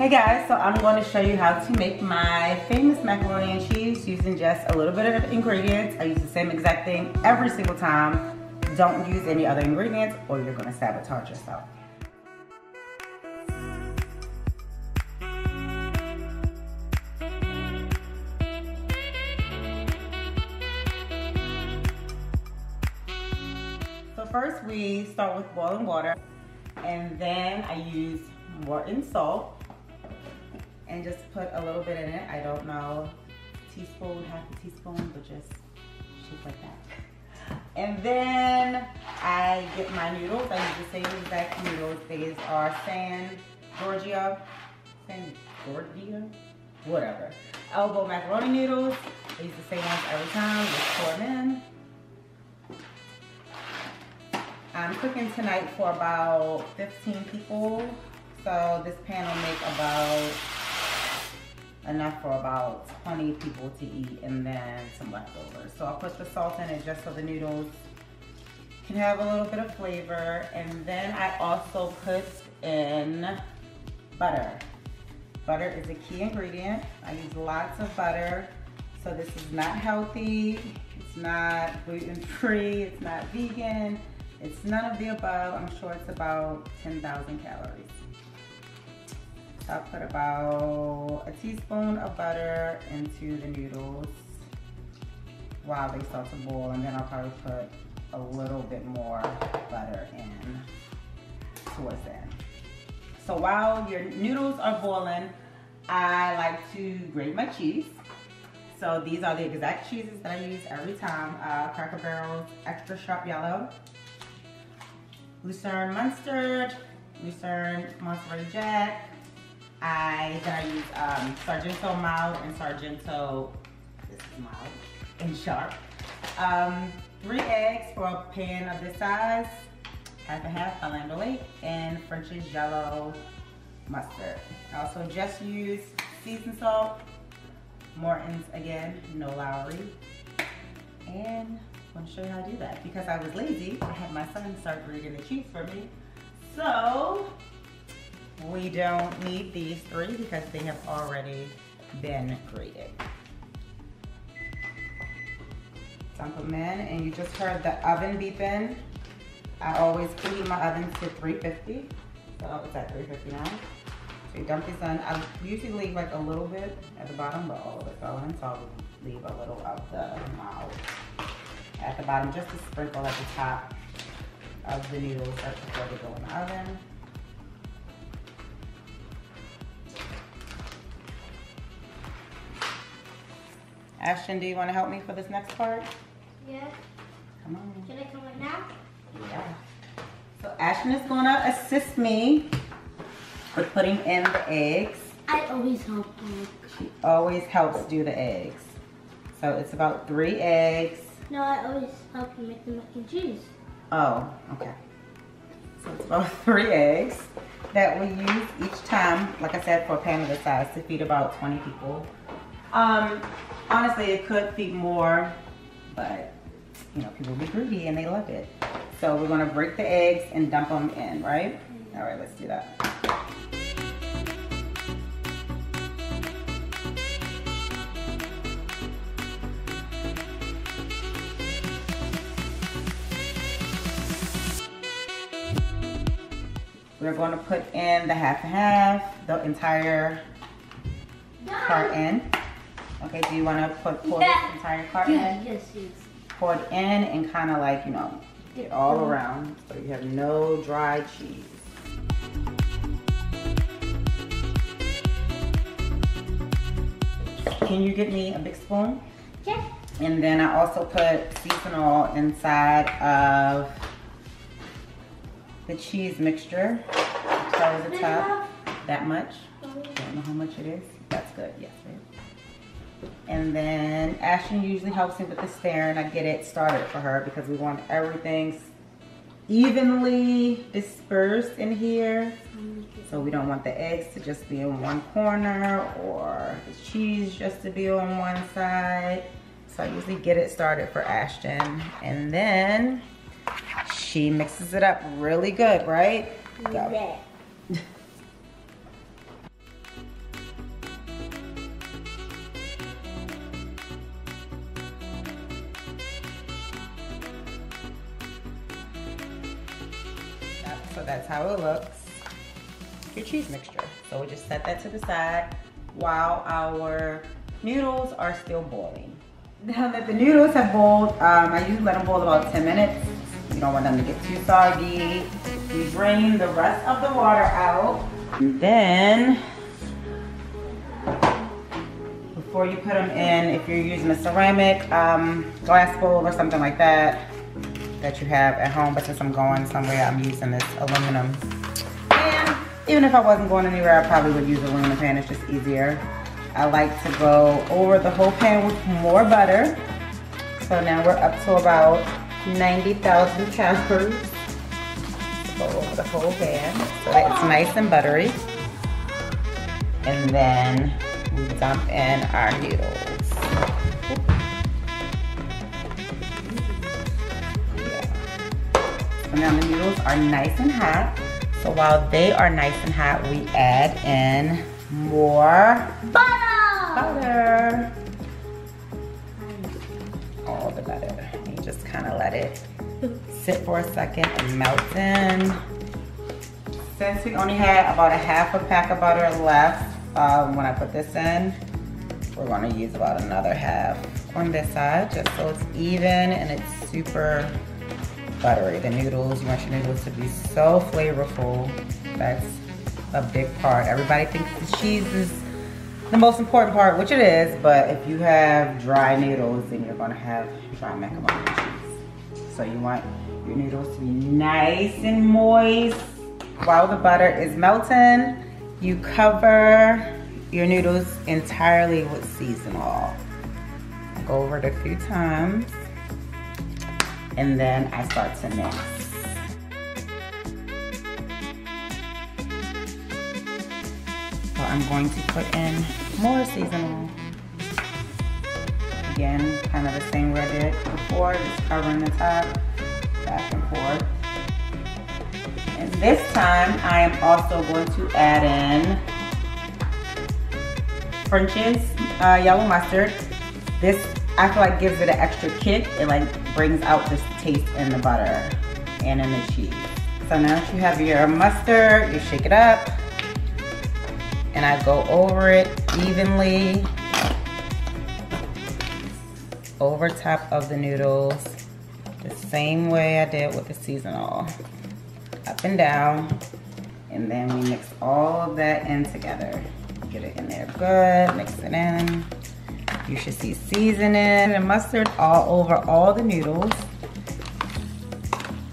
Hey guys, so I'm going to show you how to make my famous macaroni and cheese using just a little bit of ingredients. I use the same exact thing every single time. Don't use any other ingredients or you're gonna sabotage yourself. So first we start with boiling water and then I use Morton salt and just put a little bit in it. I don't know, teaspoon, half a teaspoon, but just shape like that. And then I get my noodles. I use the same exact noodles. These are San Giorgio, San Giorgio, whatever. Elbow macaroni noodles. I use the same ones every time. Just pour them in. I'm cooking tonight for about 15 people. So this pan will make about enough for about 20 people to eat and then some leftovers. So I'll put the salt in it just so the noodles can have a little bit of flavor. And then I also put in butter. Butter is a key ingredient. I use lots of butter. So this is not healthy. It's not gluten-free. It's not vegan. It's none of the above. I'm sure it's about 10,000 calories. I'll put about a teaspoon of butter into the noodles while they start to boil and then I'll probably put a little bit more butter in towards the end. So while your noodles are boiling, I like to grate my cheese. So these are the exact cheeses that I use every time. Uh, Cracker Barrel's extra sharp yellow, Lucerne Muenster, Lucerne Monterey Jack, I then I use um, Sargento mild and Sargento this is mild and sharp. Um, three eggs for a pan of this size, half and half Land O'Lakes, and French's Yellow mustard. I also just use seasoned salt, Morton's again, no Lowry, and I'm to show you how to do that because I was lazy. I had my son start grating the cheese for me. So we don't need these three because they have already been grated. Dump them in and you just heard the oven beeping. I always preheat my oven to 350. So it's at 350 now. So you dump these in. I usually leave like a little bit at the bottom, but all of it fell in. So I'll leave a little of the at the bottom just to sprinkle at the top of the noodles before they go in the oven. Ashton, do you want to help me for this next part? Yeah. Come on. Can I come right now? Yeah. So Ashton is going to assist me with putting in the eggs. I always help you. She always helps do the eggs. So it's about three eggs. No, I always help you make the mac and cheese. Oh, okay. So it's about three eggs that we use each time, like I said, for a pan of this size to feed about 20 people. Um, honestly, it could feed more, but you know, people be greedy and they love it. So we're gonna break the eggs and dump them in, right? Mm-hmm. All right, let's do that. We're going to put in the half and half, the entire carton. Okay, do you want to put pour Yeah. this entire carton Yeah, in? yes, yes. Pour it in and kind of like, you know, get all around so you have no dry cheese. Can you get me a big spoon? Yeah. And then I also put Season All inside of the cheese mixture. Cover the top. That much. I Don't know how much it is. That's good. Yes, babe. And then Ashton usually helps me with the stirring. I get it started for her because we want everything evenly dispersed in here. So we don't want the eggs to just be in one corner or the cheese just to be on one side. So I usually get it started for Ashton. And then she mixes it up really good, right? Yeah. That's how it looks. Your cheese mixture. So we just set that to the side while our noodles are still boiling. Now that the noodles have boiled, um, I usually let them boil about 10 minutes. You don't want them to get too soggy. We drain the rest of the water out. And then, before you put them in, if you're using a ceramic um, glass bowl or something like that, that you have at home, but since I'm going somewhere, I'm using this aluminum pan. Even if I wasn't going anywhere, I probably would use aluminum pan, it's just easier. I like to go over the whole pan with more butter. So now we're up to about 90,000 calories. Go over the whole pan so that it's nice and buttery. And then we dump in our noodles. So now the noodles are nice and hot. So while they are nice and hot, we add in more Butter! butter. All the butter. You just kind of let it sit for a second and melt in. Since we only had about a half a pack of butter left um, when I put this in, we're gonna use about another half on this side just so it's even and it's super buttery. The noodles, you want your noodles to be so flavorful. That's a big part. Everybody thinks the cheese is the most important part, which it is, but if you have dry noodles, then you're gonna have dry macaroni cheese. So you want your noodles to be nice and moist. While the butter is melting, you cover your noodles entirely with Season All. Go over it a few times and then I start to mix. So I'm going to put in more Season All. Again, kind of the same way I did before, just covering the top, back and forth. And this time, I am also going to add in French's uh, yellow mustard. This I feel like gives it an extra kick. It like brings out this taste in the butter and in the cheese. So now that you have your mustard, you shake it up and I go over it evenly over top of the noodles the same way I did with the Season All. Up and down and then we mix all of that in together. Get it in there good, mix it in. You should see seasoning and mustard all over all the noodles.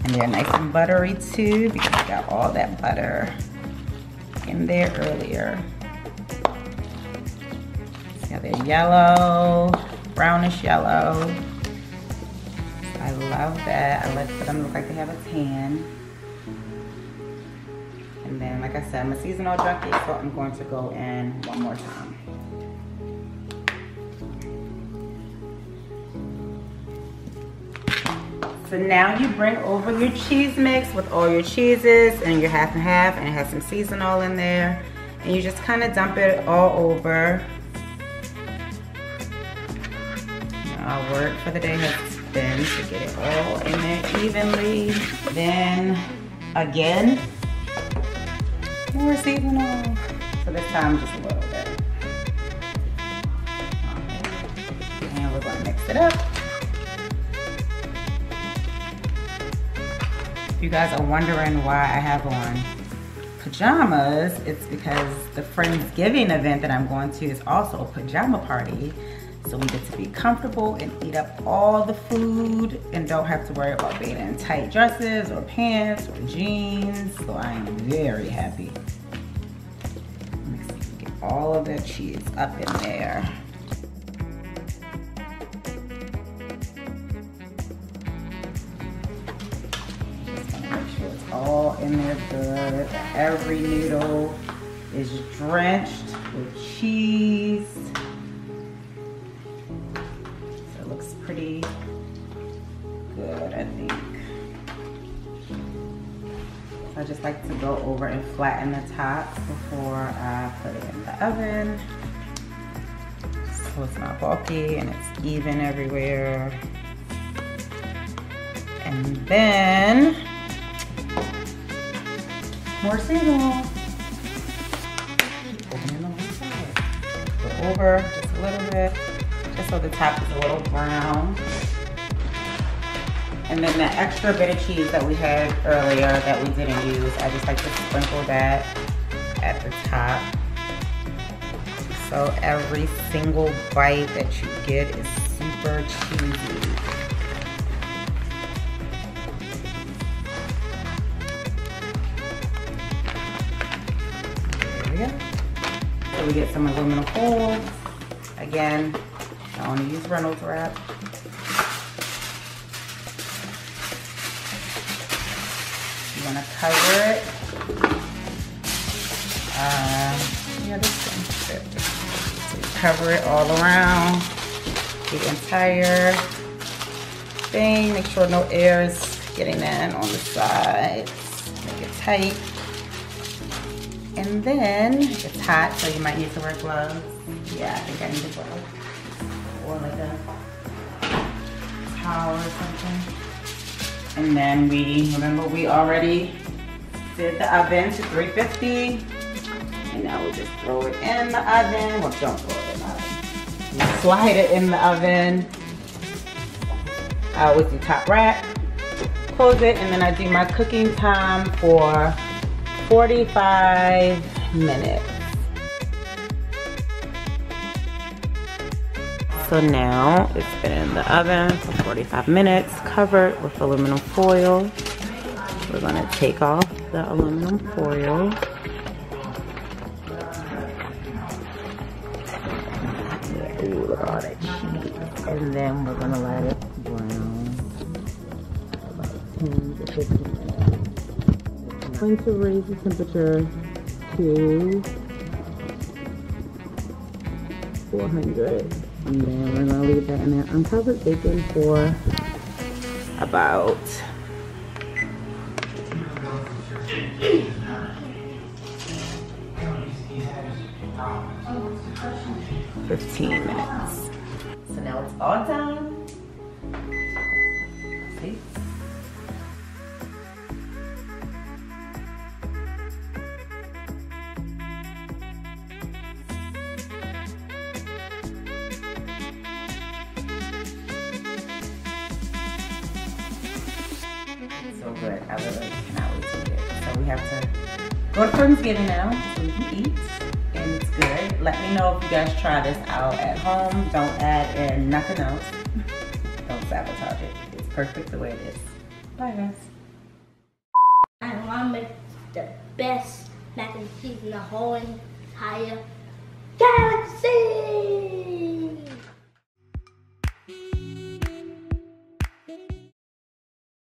And they're nice and buttery too because you got all that butter in there earlier. See how they're yellow, brownish yellow. I love that. I like for them to look like they have a tan. And then, like I said, I'm a Season All junkie, so I'm going to go in one more time. So now you bring over your cheese mix with all your cheeses and your half and half and it has some Season All in there. And you just kind of dump it all over. Our work for the day has been to get it all in there evenly. Then again, more Season All. So this time just a little bit. And we're gonna mix it up. If you guys are wondering why I have on pajamas, it's because the Friendsgiving event that I'm going to is also a pajama party. So we get to be comfortable and eat up all the food and don't have to worry about being in tight dresses or pants or jeans. So I am very happy. Get all of that cheese up in there. All in good. Every noodle is drenched with cheese. So it looks pretty good, I think. So I just like to go over and flatten the top before I put it in the oven. So it's not bulky and it's even everywhere. And then more seasoning. Open the. Go over just a little bit, just so the top is a little brown. And then the extra bit of cheese that we had earlier that we didn't use, I just like to sprinkle that at the top. So every single bite that you get is super cheesy. We get some aluminum foil. Again, I want to use Reynolds wrap. You want to cover it. Uh, yeah, cover it all around the entire thing. Make sure no air is getting in on the sides. Make it tight. And then it's hot, so you might need to wear gloves. Yeah, I think I need a glove. Or like a towel or something. And then we, remember we already did the oven to 350. And now we just throw it in the oven. Well, don't throw it in the oven. We slide it in the oven. I always do top rack. Close it, and then I do my cooking time for 45 minutes. So now it's been in the oven for 45 minutes, covered with aluminum foil. We're gonna take off the aluminum foil. Ooh, look at all that cheese. And then we're gonna let it brown about 10 to 15 minutes. Going to raise the temperature to 400 and then we're gonna leave that in there uncovered bacon for about Fifteen minutes. So now it's all done. popcorn's getting so we can eat and it's good. Let me know if you guys try this out at home. Don't add in nothing else. Don't sabotage it. It's perfect the way it is. Bye guys. I want to make the best mac and cheese in the whole entire galaxy.